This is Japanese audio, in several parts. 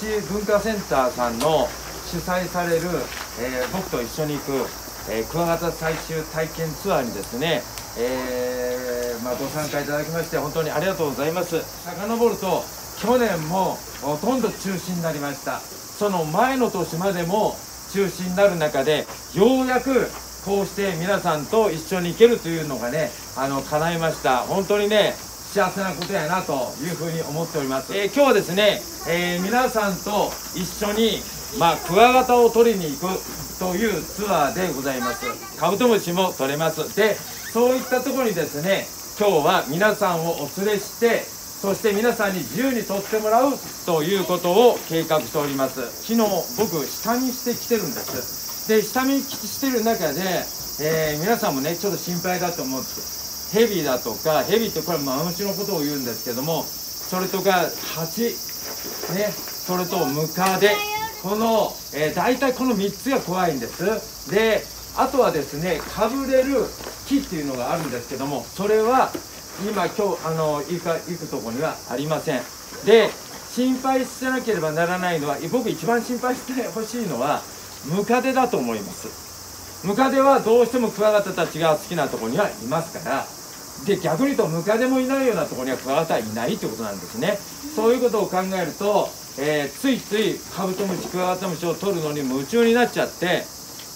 中日文化センターさんの主催される、えー僕と一緒に行く、えークワガタ採集体験ツアーにですね、えーまあ、ご参加いただきまして本当にありがとうございます。遡ると去年もほとんど中止になりました。その前の年までも中止になる中でようやくこうして皆さんと一緒に行けるというのがねあの叶いました。本当にね幸せなことやなというふうに思っております、えー今日はですね、えー皆さんと一緒にまあクワガタを取りに行くというツアーでございます。カブトムシも取れます。でそういったところにですね今日は皆さんをお連れしてそして皆さんに自由に取ってもらうということを計画しております。昨日僕下見してきてるんです。で下見してる中で、えー皆さんもねちょっと心配だと思ってヘビだとかヘビってこれはマムシのことを言うんですけどもそれとかハチねそれとムカデこの、えー、大体この3つが怖いんです。であとはですねかぶれる木っていうのがあるんですけどもそれは今今日あの行か行くとこにはありません。で心配してなければならないのは僕一番心配してほしいのはムカデだと思います。ムカデはどうしてもクワガタたちが好きなとこにはいますからで逆に言うとムカデもいないようなとこにはクワガタはいないってことなんですね。そういうことを考えると、えーついついカブトムシクワガタムシを取るのに夢中になっちゃって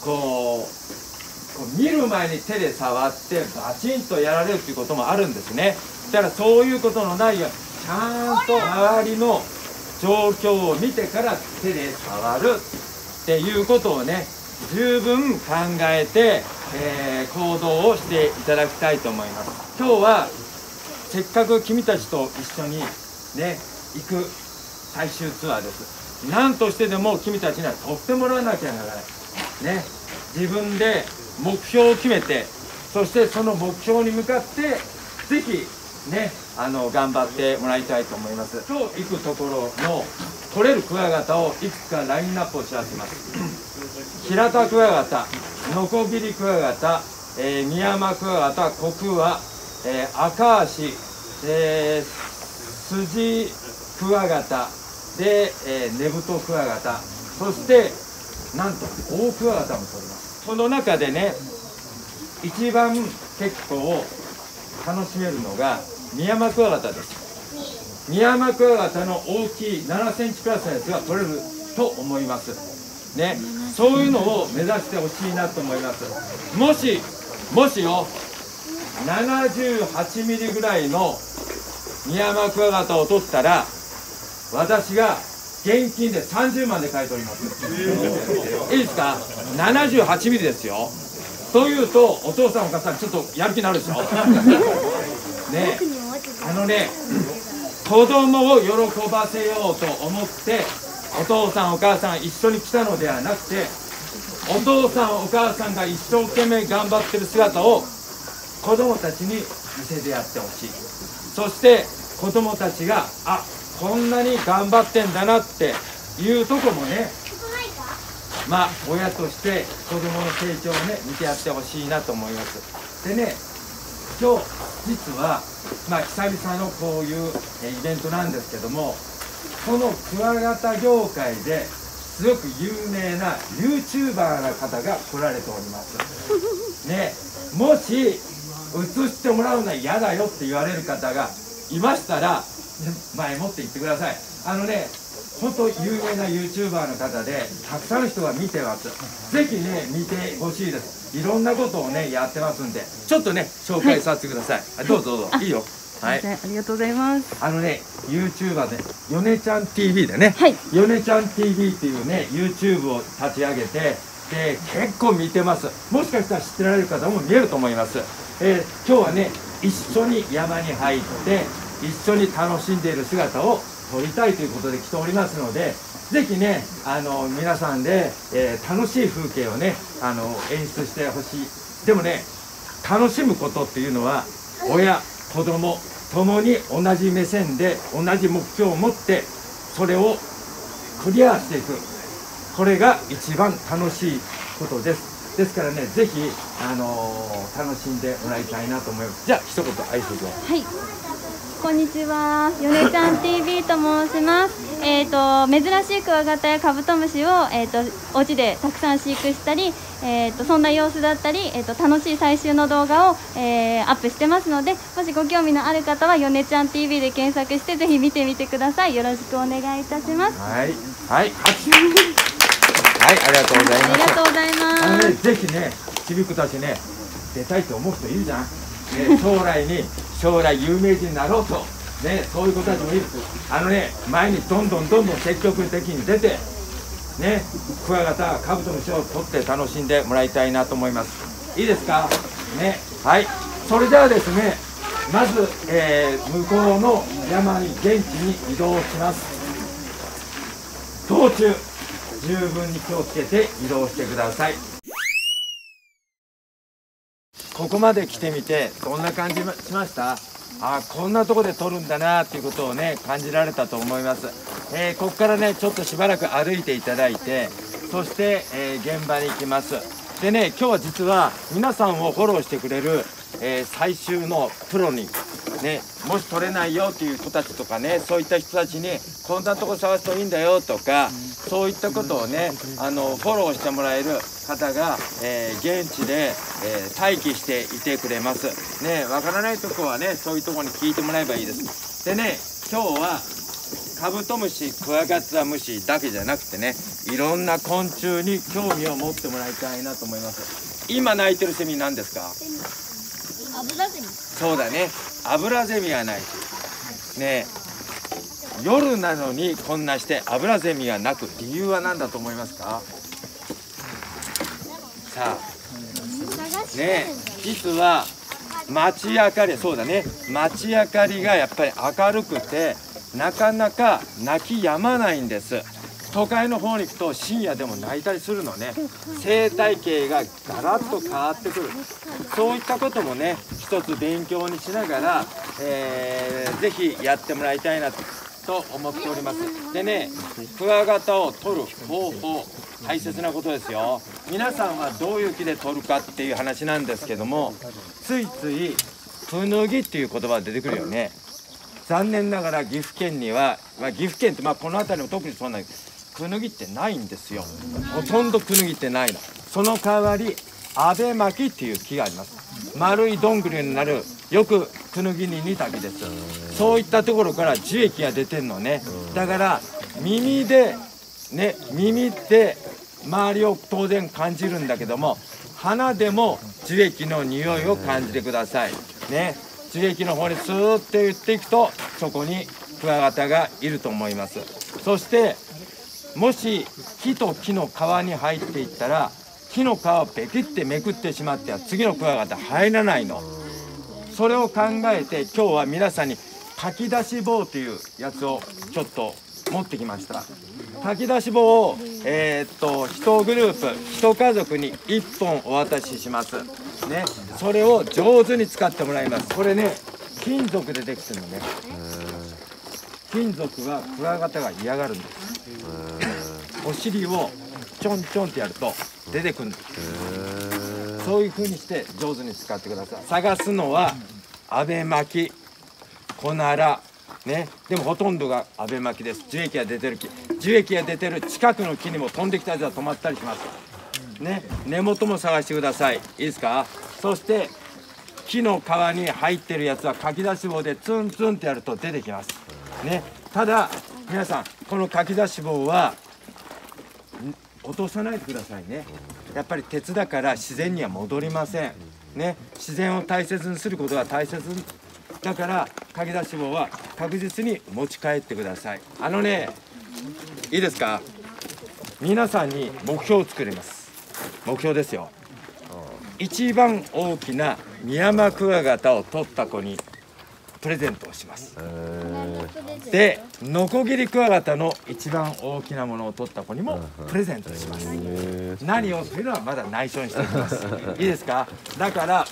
こうこう見る前に手で触ってバチンとやられるっていうこともあるんですね。だからそういうことのないようにちゃんと周りの状況を見てから手で触るっていうことをね十分考えて、えー行動をしていただきたいと思います。今日はせっかく君たちと一緒にね行く最終ツアーです。何としてでも君たちには取ってもらわなきゃならない。ね。自分で目標を決めてそしてその目標に向かってぜひねあの頑張ってもらいたいと思います。今日行くところの取れるクワガタをいくつかラインナップを知らせます。平田クワガタノコギリクワガタ、えー、ミヤマクワガタコクワ、えー、アカアシ、えー、スジクワガタで、えー、ネブトクワガタそしてなんとオオクワガタも取ります。この中でね一番結構楽しめるのがミヤマクワガタです。ミヤマクワガタの大きい7センチクラスのやつが取れると思います。ねそういうのを目指してほしいなと思います。もしもしよ78ミリぐらいのミヤマクワガタを取ったら私が現金で30万で買い取ります。いいですか？78ミリですよ。というとお父さんお母さんちょっとやる気になるでしょ？ね。あのね子供を喜ばせようと思ってお父さんお母さん一緒に来たのではなくてお父さんお母さんが一生懸命頑張ってる姿を子供たちに見せてやってほしい。そして子供たちがあこんなに頑張ってんだなっていうとこもねまあ親として子供の成長をね見てやってほしいなと思います。でね今日実はまあ久々のこういうイベントなんですけどもこのクワガタ業界ですごく有名な YouTuber の方が来られております。ねもし映してもらうのは嫌だよって言われる方がいましたら前もって言ってください。あのね本当有名な YouTuber の方でたくさんの人が見てます。ぜひね見てほしいです。いろんなことをねやってますんで。ちょっとね紹介させてください、はい、どうぞどうぞ。いいよ。はい。ありがとうございます。あのね YouTuber でヨネちゃん TV でね、はい。ヨネちゃん TV っていうね YouTube を立ち上げてで結構見てます。もしかしたら知ってられる方も見えると思います、えー今日はね一緒に山に入って一緒に楽しんでいる姿を撮りたいということで来ておりますのでぜひねあの皆さんで、えー楽しい風景をねあの演出してほしい。でもね楽しむことっていうのは親子供共に同じ目線で同じ目標を持ってそれをクリアしていくこれが一番楽しいことですですからね是非、あのー楽しんでもらいたいなと思いますじゃあ一言挨拶をはい。こんにちは。米ちゃん TV と申します。えー、と珍しいクワガタやカブトムシを、えー、とお家でたくさん飼育したり、えー、とそんな様子だったり、えー、と楽しい採集の動画を、えー、アップしてますのでもしご興味のある方は「よねちゃん TV」で検索してぜひ見てみてください。よろしくお願いいたします。はい。はい。はい。ありがとうございます。ありがとうございます。あのねぜひねちびっ子たちね出たいと思う人いるじゃん、ね、将来に将来有名人になろうとねそういう子たちもいるあのね前にどんどんどんどん積極的に出てねクワガタカブトムシを取って楽しんでもらいたいなと思います。いいですか？ねはい。それではですねまず、えー向こうの山に現地に移動します。道中十分に気をつけて移動してください。ここまで来てみてどんな感じしました？あこんなとこで撮るんだなっていうことをね感じられたと思います、えーここからねちょっとしばらく歩いていただいてそして、えー現場に行きます。でね今日は実は皆さんをフォローしてくれる、えー最終のプロにね、もし取れないよっていう子たちとかねそういった人たちにこんなとこ探すといいんだよとかそういったことをねあのフォローしてもらえる方が、えー現地で、えー待機していてくれます。ねわからないとこはねそういうとこに聞いてもらえばいいです。でね今日はカブトムシクワガタムシだけじゃなくてねいろんな昆虫に興味を持ってもらいたいなと思います。今鳴いてるセミ何ですか？そうだね。アブラゼミがないねえ。夜なのにこんなしてアブラゼミがなく理由は何だと思いますか？さあ。ねえ。実は街明かりそうだね。街明かりがやっぱり明るくてなかなか泣き止まないんです都会の方に行くと深夜でも泣いたりするのね。生態系がガラッと変わってくる。そういったこともね一つ勉強にしながら、えー、ぜひやってもらいたいなと思っております。でねクワガタを取る方法大切なことですよ。皆さんはどういう木で取るかっていう話なんですけどもついついプヌギっていう言葉が出てくるよね。残念ながら岐阜県には、まあ、岐阜県ってまあこの辺りも特にそうなんです。クヌギってないんですよ。ほとんどクヌギってないの。その代わりアベマキっていう木があります。丸いどんぐりになるよくクヌギに似た木です。そういったところから樹液が出てんのね。だから耳でね耳で周りを当然感じるんだけども鼻でも樹液の匂いを感じてください。ね。樹液の方にスーッと言っていくとそこにクワガタがいると思います。そしてもし木と木の皮に入っていったら木の皮をペキってめくってしまっては次のクワガタ入らないの。それを考えて今日は皆さんに炊き出し棒というやつをちょっと持ってきました。炊き出し棒をえーっと1グループ1家族に1本お渡しします。ね。それを上手に使ってもらいます。これね金属でできてるのね。金属はクワガタが嫌がるんです。お尻をちょんちょんってやると出てくるんです。そういう風にして上手に使ってください。探すのはアベマキコナラね。でもほとんどがアベマキです。樹液が出てる木。樹液が出てる近くの木にも飛んできたやつは止まったりします。ね。根元も探してください。いいですか？そして木の皮に入ってるやつはかき出し棒でツンツンってやると出てきます。ね。ただ皆さんこのかき出し棒はん落とさないでくださいね。やっぱり鉄だから自然には戻りません。ね。自然を大切にすることが大切だからかき出し棒は確実に持ち帰ってください。あのねいいですか？皆さんに目標を作ります。目標ですよ。一番大きなミヤマクワガタを取った子にプレゼントをします。でノコギリクワガタの一番大きなものを取った子にもプレゼントします。何をというのはまだ内緒にしておきます。いいですか？だから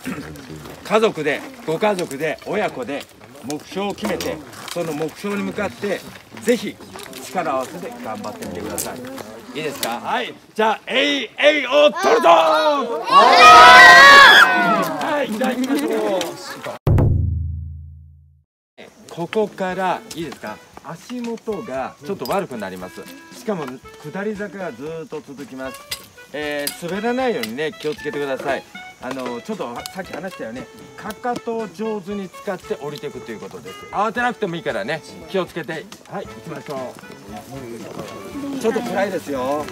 家族でご家族で親子で目標を決めてその目標に向かってぜひ力を合わせて頑張ってみてください。いいですか？はい。じゃあ「えいえいを取るぞ！はいじゃあ行きましょうここからいいですか？足元がちょっと悪くなります。しかも下り坂がずっと続きます、えー滑らないようにね気をつけてください。あのちょっとさっき話したよね。かかとを上手に使って降りていくということです。慌てなくてもいいからね。気をつけて。はい行きましょう。ちょっと暗いですよ。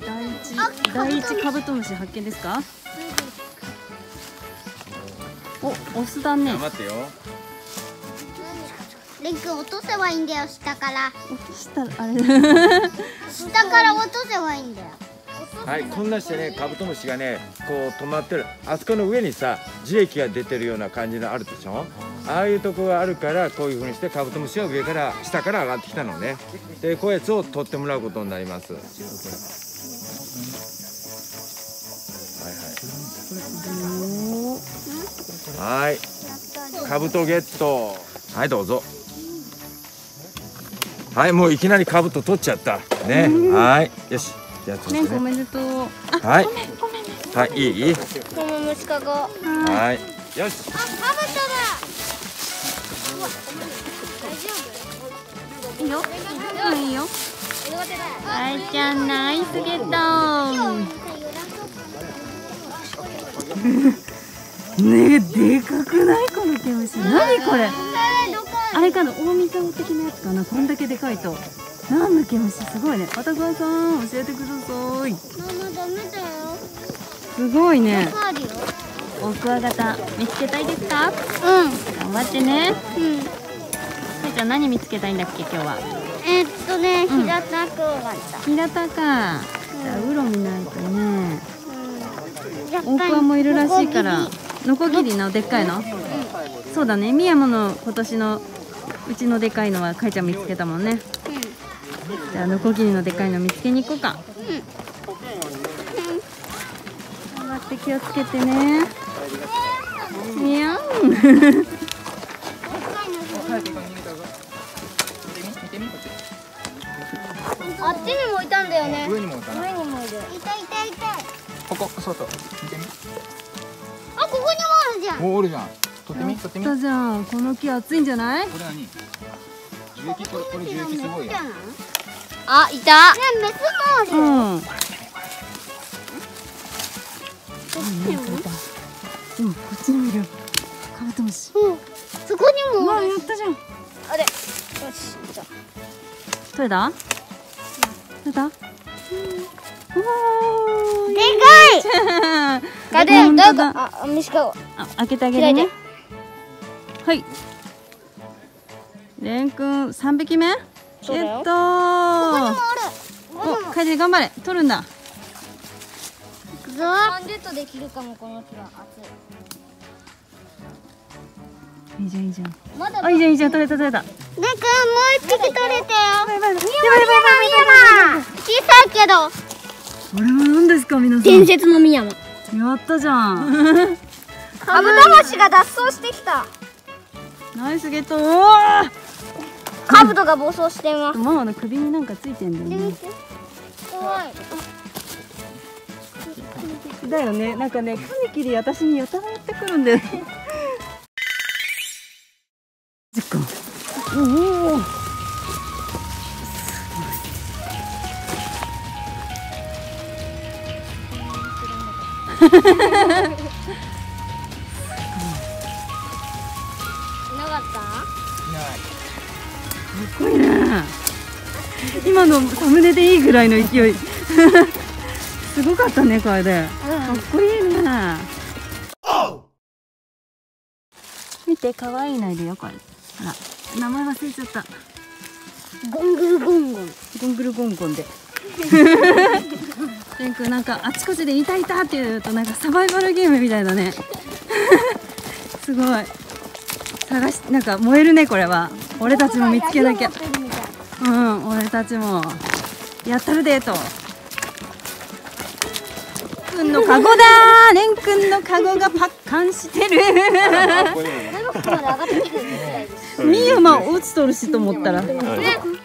第一第一カブトムシ発見ですか？おオスだね。頑張ってよ。レン君落とせばいいんだよ下から。したあれ下から落とせばいいんだよ。はいこんなしてねカブトムシがねこう止まってる。あそこの上にさ樹液が出てるような感じのあるでしょ？ああいうとこがあるからこういうふうにしてカブトムシは上から下から上がってきたのね。でこうやつを取ってもらうことになりますはい。はいはいカブトゲット。はいどうぞ。はいもういきなりカブト取っちゃった。ね。はい。よし。じゃあ取ってね。ねおめでとうあはい。はいいいいい？この虫かご。あはい。よし。カブトいいようんいいよ。だあいちゃんナイスゲット ねえでかくない？この毛虫。何これ？あれかな大見沢的なやつかな？こんだけでかいと。何の毛虫？すごいね。片川さん教えてください。ママダメだよ。すごいね。あるよ？オクワガタ見つけたいですか？う頑張ってね。んうん。さいちゃん何見つけたいんだっけ今日は？えーっとねうん。平たくわった。平田か。じゃあウロ見ないとね。うん。オクワもいるらしいからノコギリのでっかいの？そうだね。宮山の今年のうちのでかいのはかいちゃん見つけたもんね。じゃあノコギリのでかいの見つけに行こうか。頑張って気をつけてね。にゃんあっちにもいたんだよね。上にもいたな。上にもいる。いたいたい。たここ外おおるじゃん取ってみ取ってみじゃん。この木熱いんじゃない？れ何？樹液これこれ樹液すごいや。ん。あいた。ねメスもあるうん。うん、こっちにもいる。カブトムシ。うん。そこにうわもあるやったじゃん。あれ。よしじゃ取れた？取れた？おーでかい。かで本当だ。どうぞ。あ虫かごあ、開けてあげるね。はい。レンくん三匹目？そうだよ。ゲットここにもある。お、カイデ頑張れ。取るんだ。いくぞ。3ゲットできるかもこの木は。熱い。いいじゃんいいじゃん。まだあ、いいじゃんいいじゃん取れた取れた。ねくんもう一匹取れたよ。バイバイバイバイバイミヤマ小さいけど。これは何ですか皆さん。伝説のミヤマ。やったじゃん カブトムシが脱走してきた。ナイスゲット。カブトが暴走してます。ママの首になんかついてんだよね。怖い。だよね。なんかねカミキリ私にやたらやってくるんだよね。10個おおな すごいね。今のサムネでいいぐらいの勢い。すごかったねこれで。かっこいいね。見て可愛いのいるよこれ。ほら名前忘れちゃった。ゴングルゴンゴン。ゴングルゴンゴンで。レン君なんかあちこちで「いたいた」って言うとなんかサバイバルゲームみたいだね。すごい。探しなんか燃えるねこれは俺たちも見つけなきゃ。うん俺たちも。やったるでと。くんのカゴだー。レンくんのカゴがパッカンしてる。長くまで上がってきてるみたいですミヤマ落ちとるしと思ったら。そうね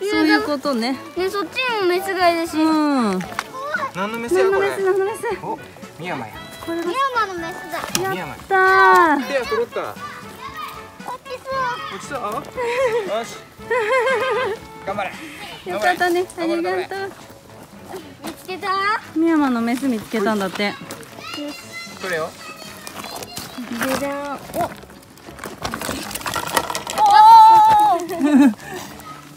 いうことね。ねそっちにもメスがいるし。うん。何のメス何のやこれ？メス何のメス？おミヤマや。これがミヤマのメスだ。やったー。手が揃ったこっち座ちそうよし。頑張れ。よかったね。ありがとう。見つけた？深山のメス見つけたんだって。これよ。ででんお。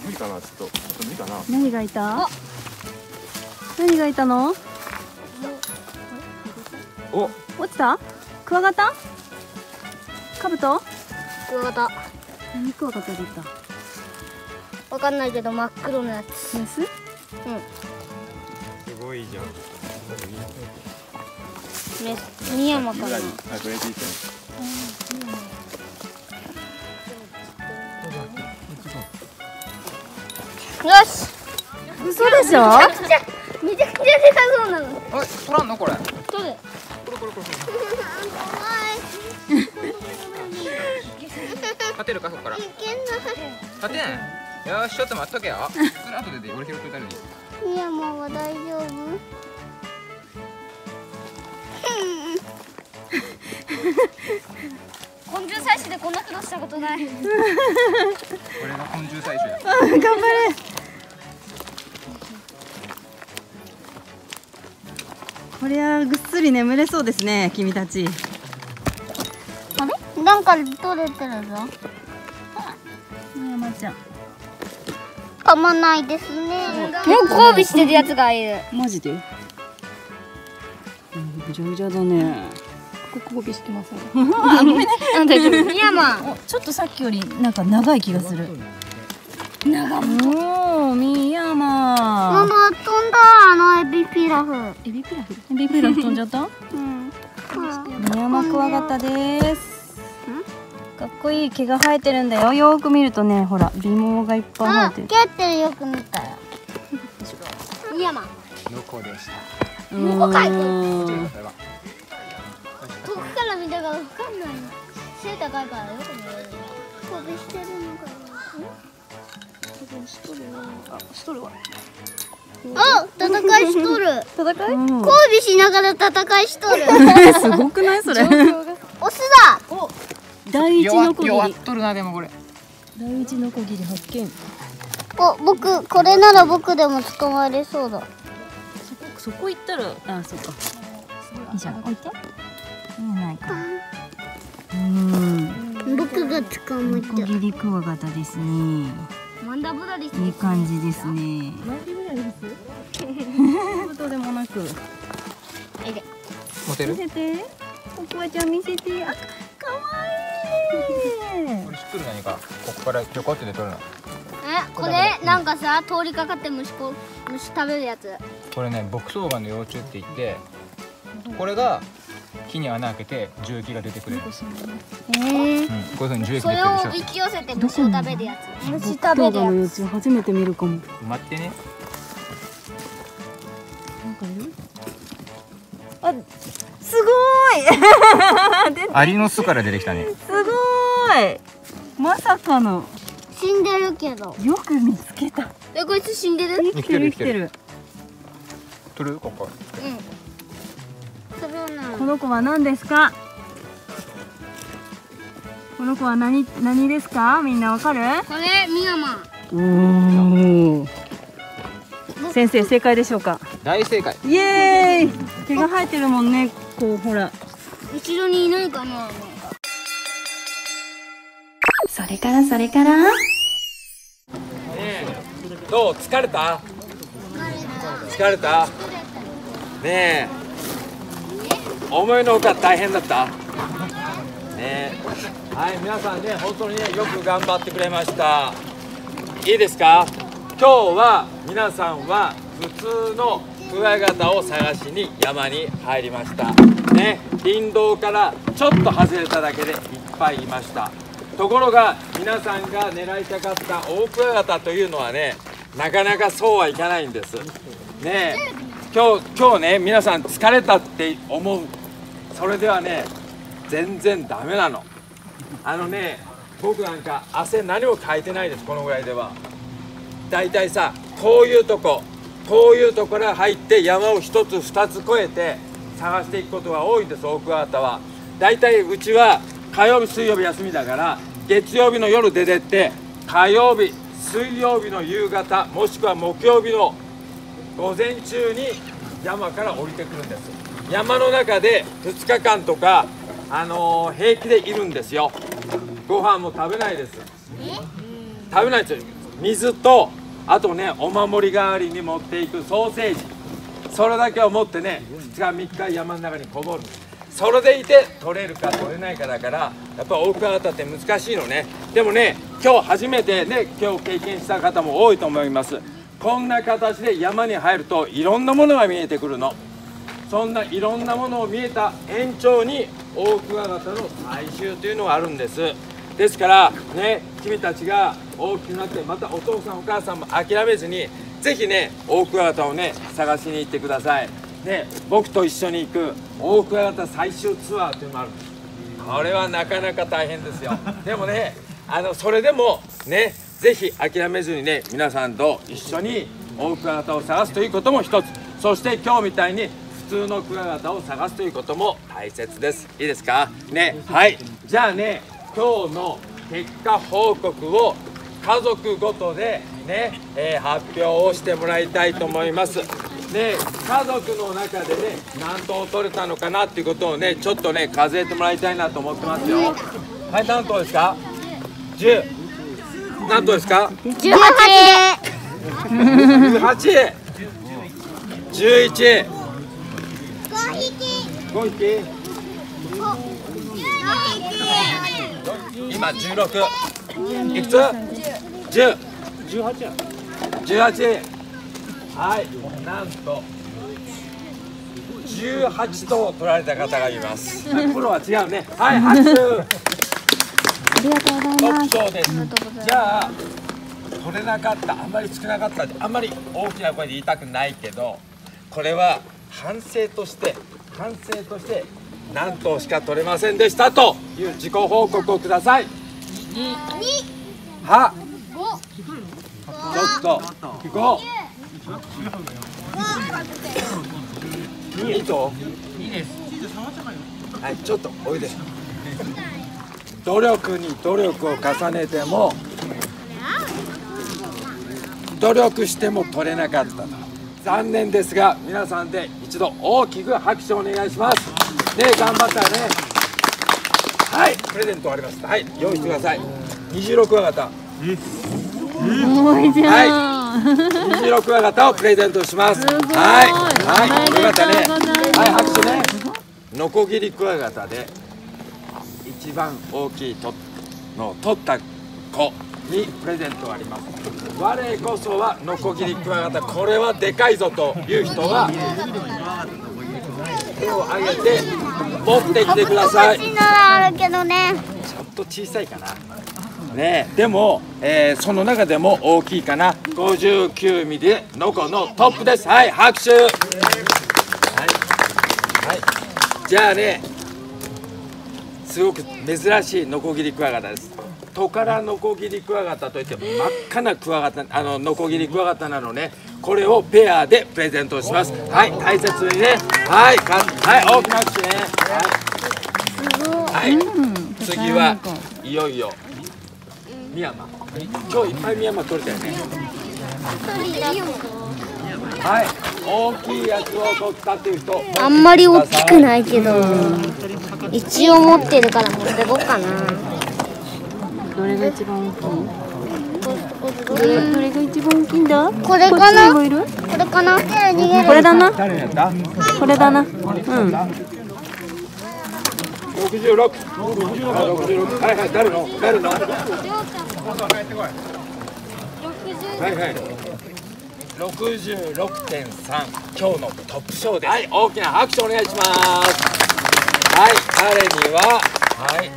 無理かなちょっと。無理かな。何がいた？何がいたの？お。落ちた？クワガタ？カブト？クワガタ何クワガタた。わかんないけど真っ黒のやつ。メスすごいじゃん。ね深山かなあこれでいいかよし。嘘でしょ？めちゃくちゃめちゃくちゃでかそうなの。あ取らんのこれ？取る。これこれこれ立てるかそこから。立てん。よしちょっと待っとけよ。それ後でで俺拾っといたらいい深山は大丈夫。昆虫採取でこんな苦労したことない俺が昆虫採取や 頑張れ。こりゃぐっすり眠れそうですね君たち。あか取れてるぞ。深山ちゃん。噛まないですね。もう交尾してるやつがいる。マジで？ぐじゃぐじゃだね。交尾してません。あ大丈夫。深山ちょっとさっきよりなんか長い気がする。長おおみやマまマ飛んだあのエビピラフ。エビピラフ？エビピラフ飛んじゃった？うん。ミヤマクワガタですかっこいい毛が生えてるんだよ。よーく見るとねほら鼻毛がいっぱいあ生えてる。蹴ってるよく見たよ。深山のこでした。うーん。それは遠くから見たからわかんないの。背高いからよく見える交尾してるのかな。あ、戦いしとる。戦い、うん。交尾しながら戦いしとる。すごくないそれ？オスだ第一のこぎり。弱っとるなでもこれ第一のこぎり発見。お、僕、これなら僕でも捕まれそうだ。そこ行ったらあそっか。いいじゃん。置いて。見えないか。うん。僕が捕まノコギリクワガタですね。マンダブラリスいい感じですね。ことでもなく。持てる見せて。ココアちゃん見せて。あこれ知っとる何か？ここからぴょこって出とるのえ、これなんかさ、通りかかって虫こ虫食べるやつ。これね牧草ガの幼虫って言ってこれが木に穴開けて樹液が出てくれる、えー、うん、こういう風に樹液それ出てるでしょ。を引き寄せて虫を食べるやつ。虫食べるやの幼虫初めて見るかも。待ってね。なんかいる？あすごーい。アリの巣から出てきたねい。まさかの。つ死んでるけど。よく見つけた。え、こいつ死んでる？生きてる生きてる取る。ここ。この子は何ですか？この子は何何ですか？みんなわかる？これ、ミヤマ。おお先生正解でしょうか？大正解。イエーイ。毛が生えてるもんねこうほら。後ろにいないかなそれからそれから。どう？疲れた？疲れた。ねえ思いのほか大変だった？ねえ。はい皆さんね本当にねよく頑張ってくれました。いいですか？今日は皆さんは普通のクワガタを探しに山に入りました。ね林道からちょっと外れただけでいっぱいいました。ところが皆さんが狙いたかったオオクワというのはねなかなかそうはいかないんです。ね今日今日ね皆さん疲れたって思う。それではね全然ダメなの。あのね僕なんか汗何もかいてないですこのぐらいでは。だいたいさこういうとここういうとこから入って山を一つ二つ越えて探していくことが多いんですオオクワガタは。だいたいうちは火曜日水曜日休みだから月曜日の夜出てって火曜日水曜日の夕方もしくは木曜日の午前中に山から降りてくるんです。山の中で2日間とか、あのー平気でいるんですよ。ご飯も食べないです。食べないです。よ水とあとねお守り代わりに持っていくソーセージ。それだけを持ってね2日3日山の中にこもるそれでいて取れるか取れないかだからやっぱ大桑型って難しいのね。でもね今日初めてね今日経験した方も多いと思います。こんな形で山に入るといろんなものが見えてくるの。そんないろんなものを見えた延長に大桑型の採集というのがあるんです。ですからね君たちが大きくなってまたお父さんお母さんも諦めずにぜひね大桑型をね探しに行ってください。ね僕と一緒に行く大桑型採集ツアーというのもあるんです。これはなかなか大変ですよ。でもねあのそれでもねぜひ諦めずにね皆さんと一緒に大クワガタを探すということも一つ。そして今日みたいに普通のクワガタを探すということも大切です。いいですか？ね。はい。じゃあね今日の結果報告を家族ごとでね、えー発表をしてもらいたいと思います。ね家族の中でね何頭取れたのかなっていうことをねちょっとね数えてもらいたいなと思ってますよ。はい何頭ですか？10何頭ですか？十八。18 11五匹。5匹。今16いくつ ?10 18はいなんと18頭取られた方がいます。プロは違うね。はい八手。ありがとうございます。じゃあ取れなかったあんまり少なかったあんまり大きな声で言いたくないけどこれは反省として反省として何頭しか取れませんでしたという自己報告をください。は五。ょっと5いいと？いいですはいちょっとおいで。努力に努力を重ねても努力しても取れなかった。と残念ですが皆さんで一度大きく拍手をお願いします。ね頑張ったね。はいプレゼントありますはい用意してください。26話型はい。じゃん、26クワガタをプレゼントします。はい。はい。よかったね。はい。拍手ね。ノコギリクワガタで一番大きいとのを取った子にプレゼントがあります。我こそはノコギリクワガタ。これはでかいぞという人は手を挙げて持ってきてください。ちょっと小さいかな。ねえでも、えーその中でも大きいかな。59ミリでノコのトップです。はい、拍手。はい。はい。じゃあね、すごく珍しいノコギリクワガタです。トカラノコギリクワガタといって真っ赤なクワガタあのノコギリクワガタなのねこれをペアでプレゼントしますはい大切にねはいかはい大きな拍手ねはい、はい、次はいよいよミヤマ。今日いっぱいミヤマ取れたよね。はい。大きいやつを取ったっていう人あんまり大きくないけど一応持ってるから持ってこうかな。どれが一番大きい？どれが一番大きいんだ？これかな？これかな？これだな。これだな。うん。66あ66はいはい誰の？誰の？はいはい。66.3今日のトップ賞です。はい大きな拍手お願いします。はい彼にははい。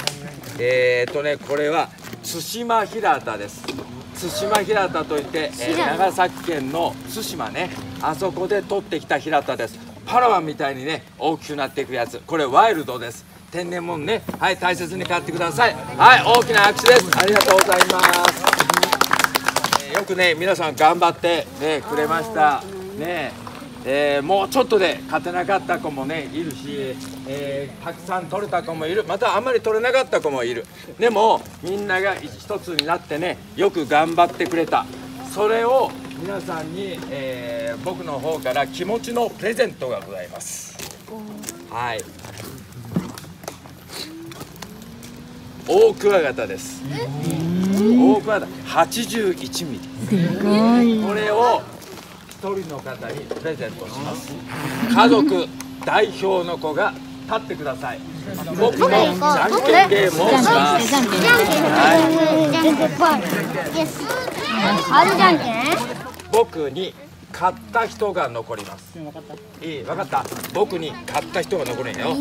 えー、とねこれは対馬平田です。対馬平田といって、えー長崎県の対馬ね。あそこで取ってきた平田です。パラワンみたいにね大きくなっていくやつ。これワイルドです天然物ね。はい大切に買ってください。はい大きな拍手です。ありがとうございます。えーよくね皆さん頑張ってねくれました。ね。えーもうちょっとで勝てなかった子もねいるし、えーたくさん取れた子もいる。またあんまり取れなかった子もいる。でもみんなが一つになってねよく頑張ってくれた。それを皆さんに、えー僕の方から気持ちのプレゼントがございます。はい。大クワガタです。大クワガタ。81ミリ。これを一人の方にプレゼントします。家族代表の子が立ってください。僕もじゃんけんゲームをしますじゃんけんあるじゃんけん僕に勝った人が残りますいい分かった僕に勝った人が残るんよっ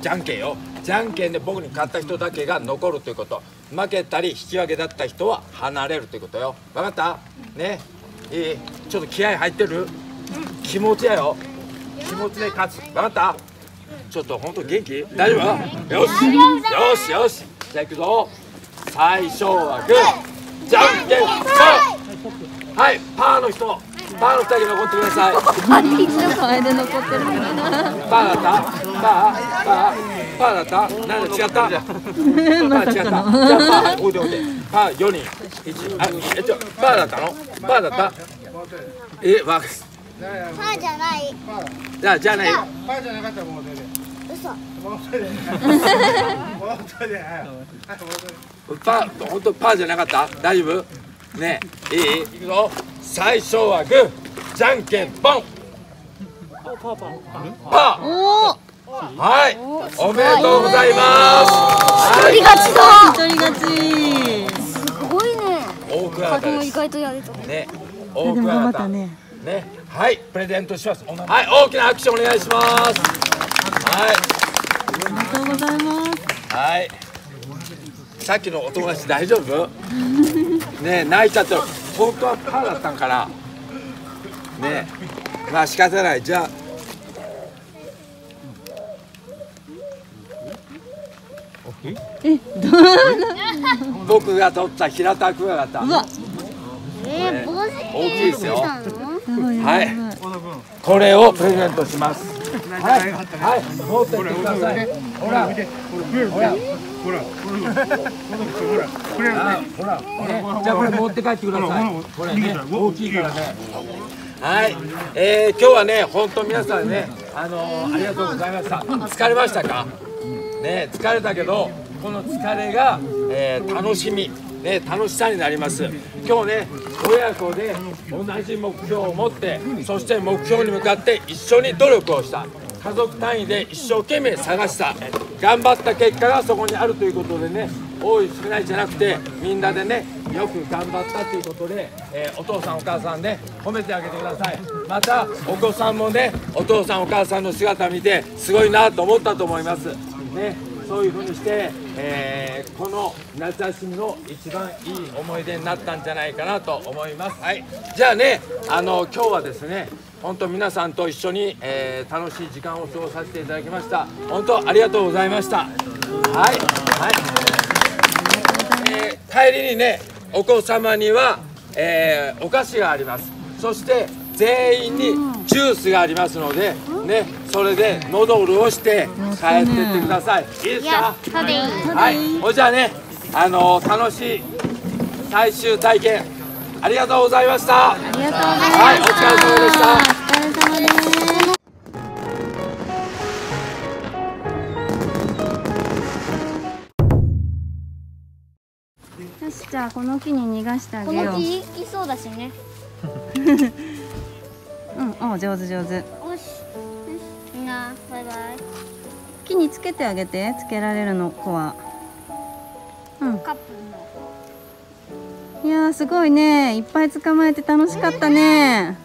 じゃんけんよ。じゃんけんで僕に勝った人だけが残るということ。負けたり引き分けだった人は離れるということよ。分かった？ね？いい？ちょっと気合入ってる？気持ちやよ。気持ちで勝つ。分かった？ちょっと本当元気？大丈夫？よし。よしよし。じゃあ行くぞ。最初はグー。じゃんけんぽんはいパーの人。パーの人だけ残ってください。カエデ残ってるパーだった？パーパーパーだった？なんだ違った？パー違ったじゃあパー置いて置いて。パー4人。1あえちょパーだったの？パーだった？えわパーじゃない。じゃあじゃあない。パーじゃなかったらもう出て。嘘。パー本当パーじゃなかった？大丈夫？ねいい？いくぞ最初はグー。じゃんけんポン。パー。おおはい。おめでとうございます。はい。りがちだ一人勝ちすごいね。大クワガタです外とやるとね。あ大でも頑張クワガタったね。ね、はい、プレゼントします。はい、大きな拍手お願いします。はありがとうございます。い、はい。さっきのお友達大丈夫？ね、泣いちゃってる。本当はパーだったんかな。ね、まあ仕方ない。じゃあ。僕が取った平田クワガタ。うわえー、帽子？大きいですよはいこれをプレゼントします。はい、はい、持ってください。ほら、ほら。ほら、ほら、ほら、これあほら、じゃあこれ持って帰ってください。これね、大きいからね。はい、えー、今日はね、本当皆さんね、あのーありがとうございました。疲れましたか？ね、疲れたけど、この疲れが、えー楽しみ、ね、楽しさになります。今日ね、親子で同じ目標を持って、そして目標に向かって一緒に努力をした。家族単位で一生懸命探した。頑張った結果がそこにあるということでね多い少ないじゃなくてみんなでねよく頑張ったということで、えーお父さんお母さんね褒めてあげてください。またお子さんもねお父さんお母さんの姿見てすごいなと思ったと思います。ね。そういうふうにして、えーこの夏休みの一番いい思い出になったんじゃないかなと思います。はい、じゃあね、あの今日はですね、本当皆さんと一緒に、えー楽しい時間を過ごさせていただきました。本当ありがとうございました。はい、はい。えー帰りにね、お子様には、えーお菓子があります。そして全員にジュースがありますので、ね、それで喉を潤して帰ってってください。いいですか？はい、ほいじゃあね、あの楽しい最終体験ありがとうございました。ありがとうございますはい、お疲れ様でした。お疲れ様ですよしじゃあこの木に逃がしてあこげようの木いそうだしね うんお上手上手なバイバイ。木につけてあげてつけられるの子は。うん。カップルのいやーすごいね。いっぱい捕まえて楽しかったね。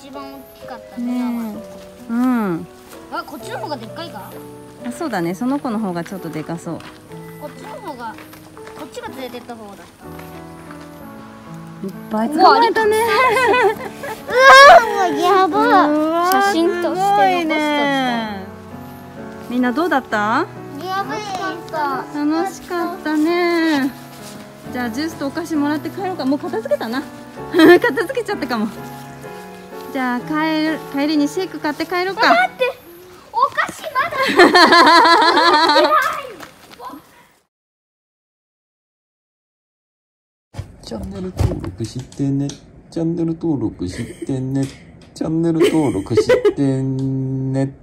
一番大きかったね。うん。あこっちの方がでっかいか？あそうだね。その子の方がちょっとでかそう。こっちの方がこっちが連れてった方だった。いっぱい捕まえたね。うわ ー写真としてみんなどうだった？楽しかったね。じゃあジュースとお菓子もらって帰ろうか。もう片付けたな。片付けちゃったかも。じゃあ帰る帰りにシェイク買って帰ろうか。お菓子まだ。チャンネル登録してね。チャンネル登録してね。チャンネル登録してね。